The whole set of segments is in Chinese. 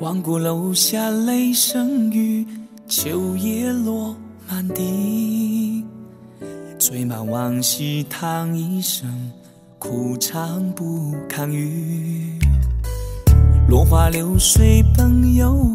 望古楼下雷声雨，秋叶落满地。醉满往昔叹一声，苦唱不堪语。落花流水本有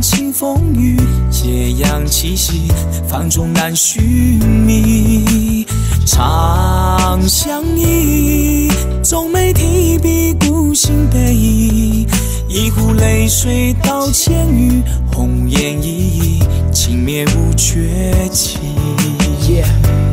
清风雨，斜阳栖息，房中难寻觅。长相忆，纵眉提笔孤行悲。一壶泪水道千语，红颜依依，情灭无绝期。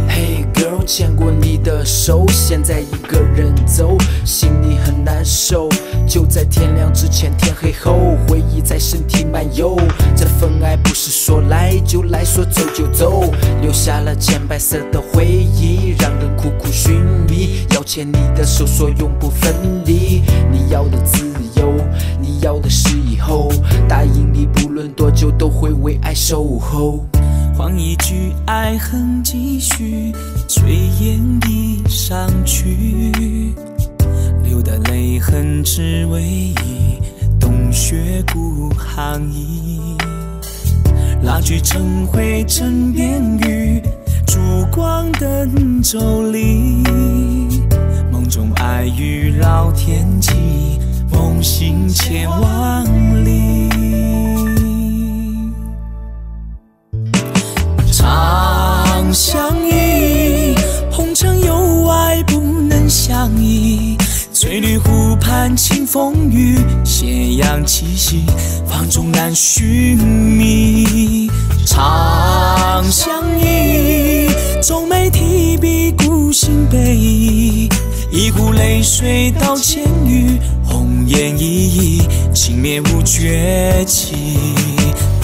Hey girl，牵过你的手，现在一个人走，心里很难受。就在天亮之前，天黑后，回忆在身体漫游。这份爱不是说来就来，说走就走，留下了浅白色的回忆，让人苦苦寻觅。要牵你的手，说永不分离。你要的自由，你要的是以后，答应你，不论多久都会为爱守候。换一句爱恨继续，炊烟已上去，流的泪痕只为忆，冬雪孤寒意。蜡炬成灰枕边雨，烛光灯舟里，梦中爱与绕天际，梦醒千万里。长相依，红尘有爱不能相依。翠绿湖畔清风雨，斜阳栖息，芳中难寻觅。长相依，皱眉提笔孤行悲意。一壶泪水道千语，红颜依依，情灭无绝期。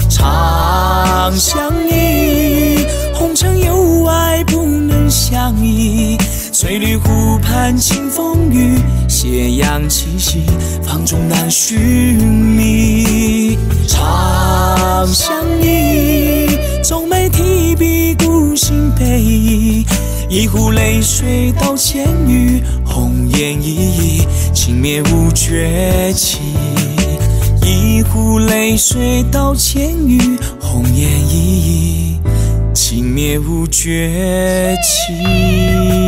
长相依，红尘有爱不能相依。翠绿湖畔清风雨，斜阳栖息，房中难寻觅。长相依，纵眉提笔孤行悲。一壶泪水道千语，红颜依依，轻蔑无绝期。一壶泪水道千语，红颜依依，轻蔑无绝期。